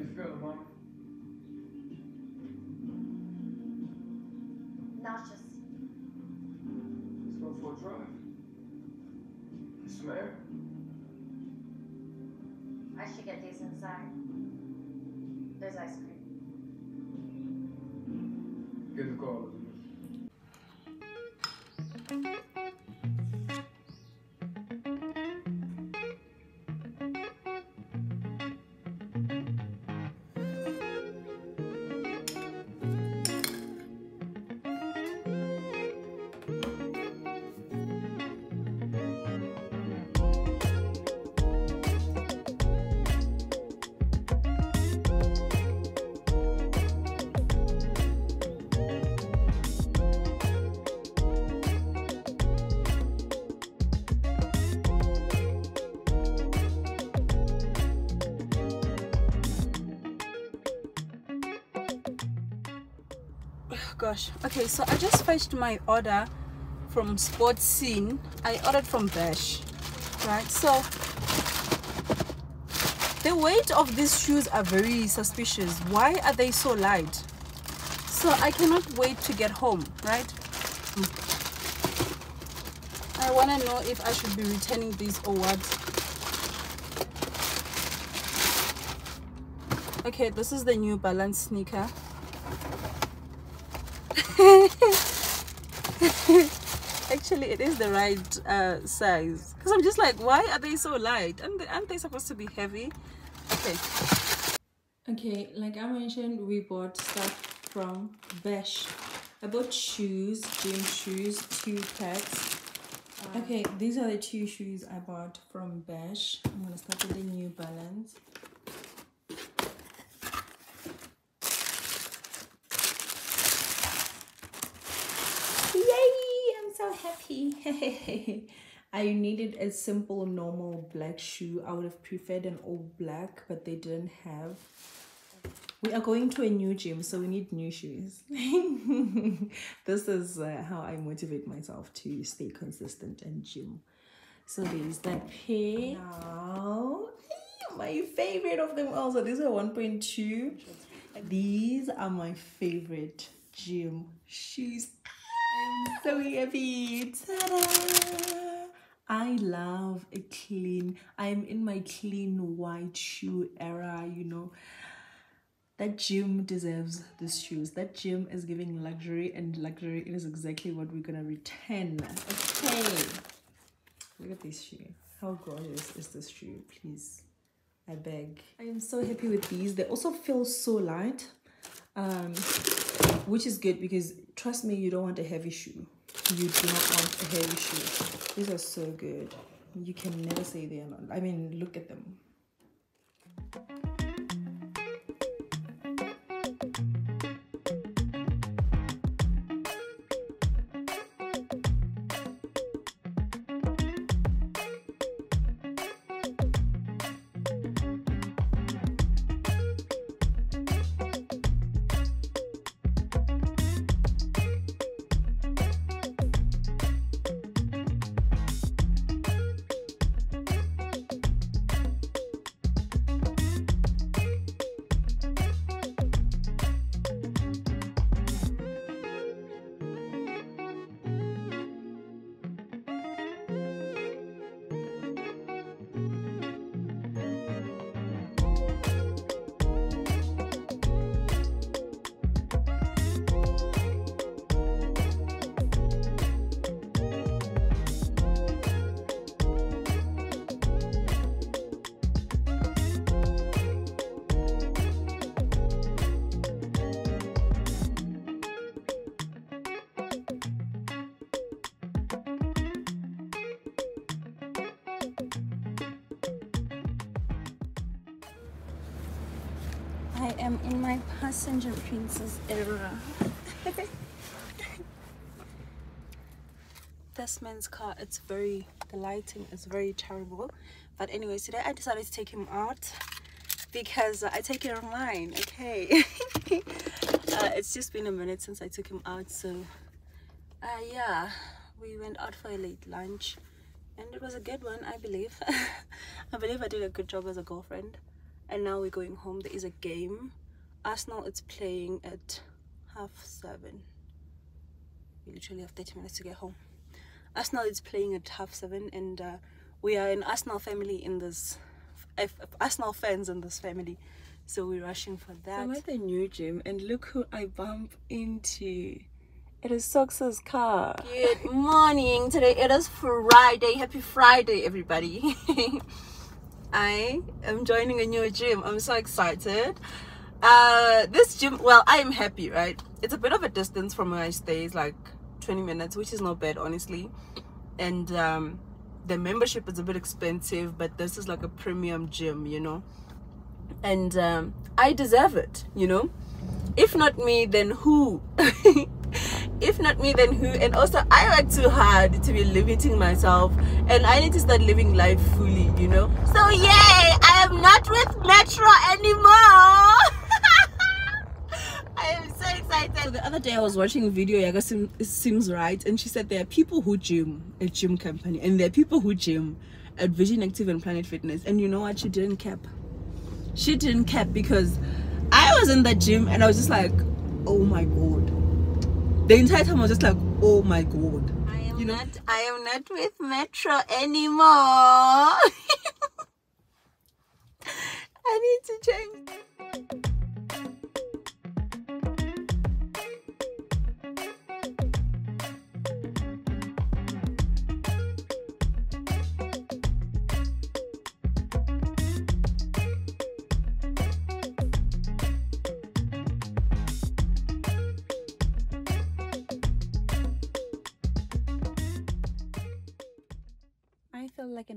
you feeling, Mom? Nauseous. Let's go for a drive. Get some air. I should get these inside. There's ice cream. Get the call, gosh. Okay so i just fetched my order from Sportscene. I ordered from bash right? So the weight of these shoes are very suspicious. Why are they so light? So i cannot wait to get home right? I want to know if i should be returning these or what. Okay this is the new balance sneaker actually it is the right uh, size. Because i'm just like why are they so light? And aren't they supposed to be heavy? Okay. Okay like i mentioned we bought stuff from Besh. i bought shoes gym shoes two packs. Okay these are the two shoes i bought from Besh. i'm gonna start with the new balance I needed a simple, normal black shoe. I would have preferred an all black, but they didn't have. We are going to a new gym, so we need new shoes. this is uh, how I motivate myself to stay consistent and gym. So there's that pair. Now, my favorite of them also. These are 1.2. These are my favorite gym shoes so happy. Ta-da! I love a clean, I'm in my clean white shoe era, you know. That gym deserves these shoes. That gym is giving luxury and luxury is exactly what we're gonna return. Okay. Look at this shoe. How gorgeous is this shoe? Please. I beg. I am so happy with these. They also feel so light. Um, which is good because trust me you don't want a heavy shoe. You do not want a heavy shoe. These are so good. You can never say they're not. I mean look at them I am in my passenger princess era. this man's car, it's very, the lighting is very terrible. But anyways, today I decided to take him out because I take of mine, okay? uh, it's just been a minute since I took him out, so uh, yeah, we went out for a late lunch and it was a good one, I believe. I believe I did a good job as a girlfriend and now we're going home there is a game arsenal is playing at half seven we literally have 30 minutes to get home arsenal is playing at half seven and uh, we are an arsenal family in this F arsenal fans in this family so we're rushing for that i'm at the new gym and look who i bump into it is Sox's car. Good morning. Today it is Friday. Happy Friday, everybody. I am joining a new gym. I'm so excited. Uh, this gym, well, I am happy, right? It's a bit of a distance from where I stay. It's like 20 minutes, which is not bad, honestly. And um, the membership is a bit expensive, but this is like a premium gym, you know? And um, I deserve it, you know? If not me, then who? if not me then who and also i work too hard to be limiting myself and i need to start living life fully you know so yay i am not with metro anymore I am so excited. So the other day I was watching a video, Yaga Sim, Sims Right, and she said there are people who gym at gym company, and there are people who gym at Virgin Active and Planet Fitness. And you know what? She didn't cap. She didn't cap because I was in the gym and I was just like, oh my god the entire time I was just like, oh my god. I am you know? not I am not with Metro anymore. I need to change.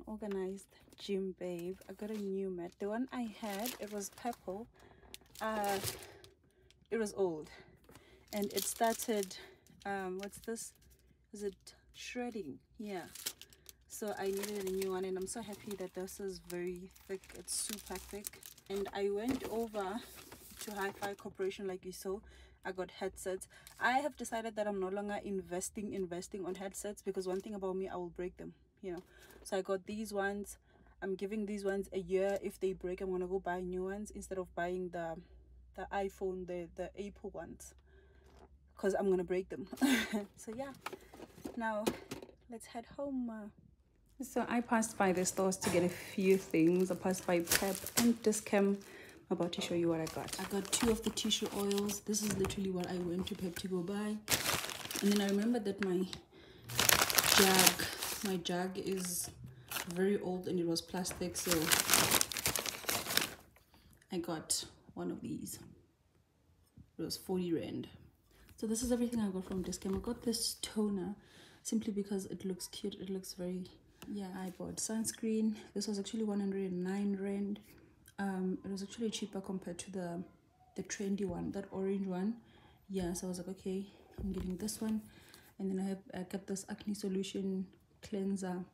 An organized gym babe. I got a new mat. The one i had it was purple. Uh it was old. And it started um what's this? Is it shredding? Yeah. So i needed a new one and i'm so happy that this is very thick. It's super thick. And i went over to hi-fi corporation like you saw. I got headsets. I have decided that i'm no longer investing investing on headsets because one thing about me i will break them you know. So i got these ones. I'm giving these ones a year if they break. I'm gonna go buy new ones instead of buying the the iphone the the apple ones. Because i'm gonna break them. So yeah. Now let's head home. So i passed by the stores to get a few things. I passed by pep and Dis-Chem I'm about to show you what i got. I got two of the tissue oils. This is literally what i went to pep to go buy. And then i remember that my jug my jug is very old and it was plastic so I got one of these. It was 40 rand. So this is everything I got from Dis-Chem I got this toner simply because it looks cute it looks very yeah I bought sunscreen. This was actually 109 rand. Um it was actually cheaper compared to the the trendy one that orange one. Yeah so I was like okay I'm getting this one. And then I have I got this acne solution cleanser.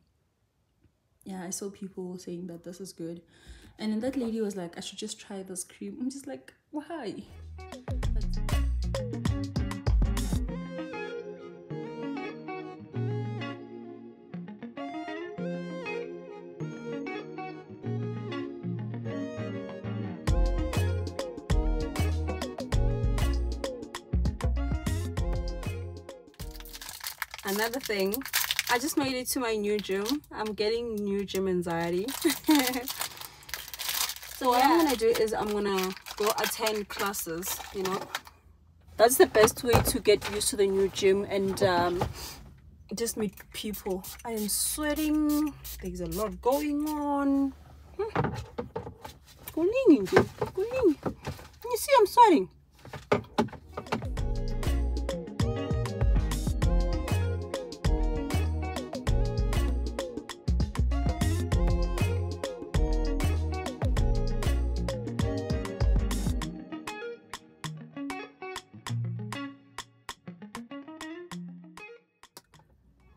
Yeah i saw people saying that this is good. And then that lady was like i should just try this cream. I'm just like why? Another thing I just made it to my new gym. I'm getting new gym anxiety. so what I'm gonna do is I'm gonna go attend classes, you know. That's the best way to get used to the new gym and um, just meet people. I am sweating. There's a lot going on. Hmm. You see I'm sweating.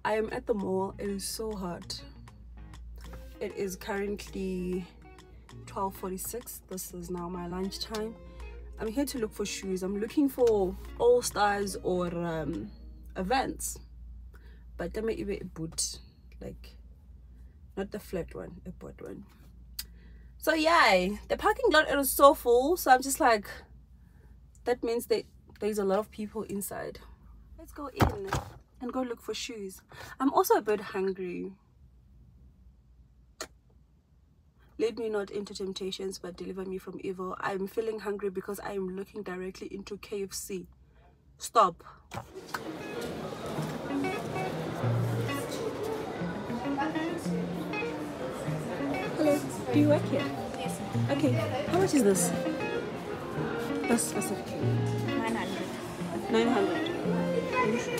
I am at the mall. It is so hot. It is currently 12.46. This is now my lunchtime. I'm here to look for shoes. I'm looking for all stars or um, events. But I may even a boot, like not the flat one, a boot one. so yeah the parking lot it was so full so i'm just like that means that there's a lot of people inside let's go in and go look for shoes. I'm also a bit hungry. Lead me not into temptations but deliver me from evil. I'm feeling hungry because i am looking directly into kfc stop. Hello do you work here? Yes. okay how much is this? This specifically 900. 900 Нет.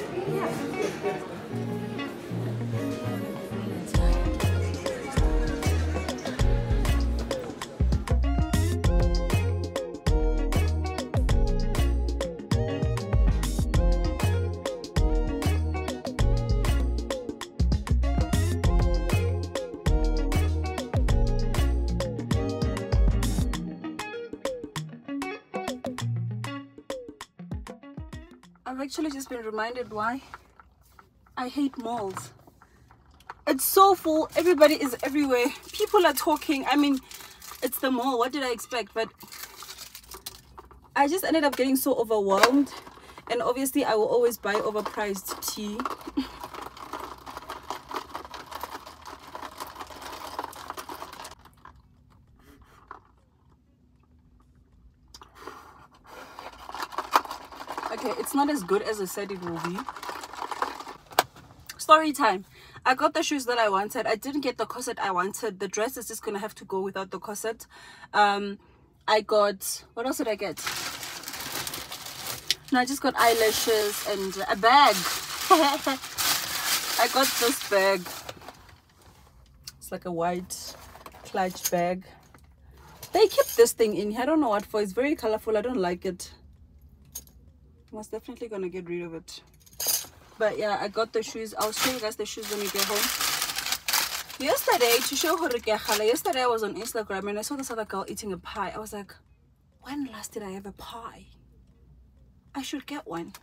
I've actually just been reminded why I hate malls. It's so full, everybody is everywhere, people are talking. I mean, it's the mall, what did I expect? But I just ended up getting so overwhelmed, and obviously, I will always buy overpriced tea. okay it's not as good as i said it will be. Story time. I got the shoes that i wanted. I didn't get the corset i wanted. The dress is just gonna have to go without the corset. Um i got what else did i get? No i just got eyelashes and a bag. I got this bag. It's like a white clutch bag. They keep this thing in here. I don't know what for. It's very colorful. I don't like it most definitely gonna get rid of it. But yeah i got the shoes. I'll show you guys the shoes when we get home. Yesterday to show her yesterday i was on instagram and i saw this other girl eating a pie. I was like when last did i have a pie? I should get one.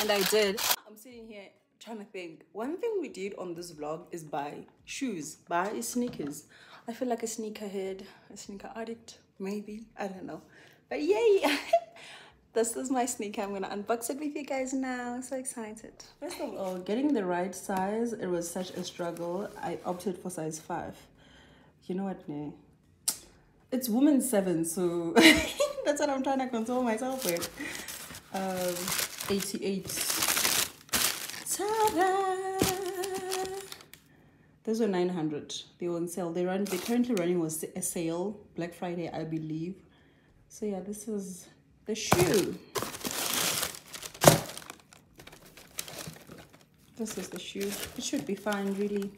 And i did. I'm sitting here trying to think. One thing we did on this vlog is buy shoes buy sneakers. I feel like a sneakerhead a sneaker addict maybe. I don't know. But yay this is my sneaker. I'm gonna unbox it with you guys now. So excited. First of all getting the right size it was such a struggle. I opted for size five. You know what ne? it's woman seven so that's what i'm trying to console myself with. Um 88 Ta-da! those were 900 they were on sale. They run they currently running was a sale black friday i believe. So yeah this is the shoe. This is the shoe. It should be fine really.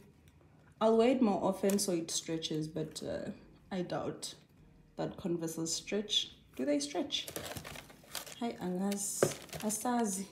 I'll wear it more often so it stretches but uh, i doubt that converses stretch. Do they stretch? Hi angas asazi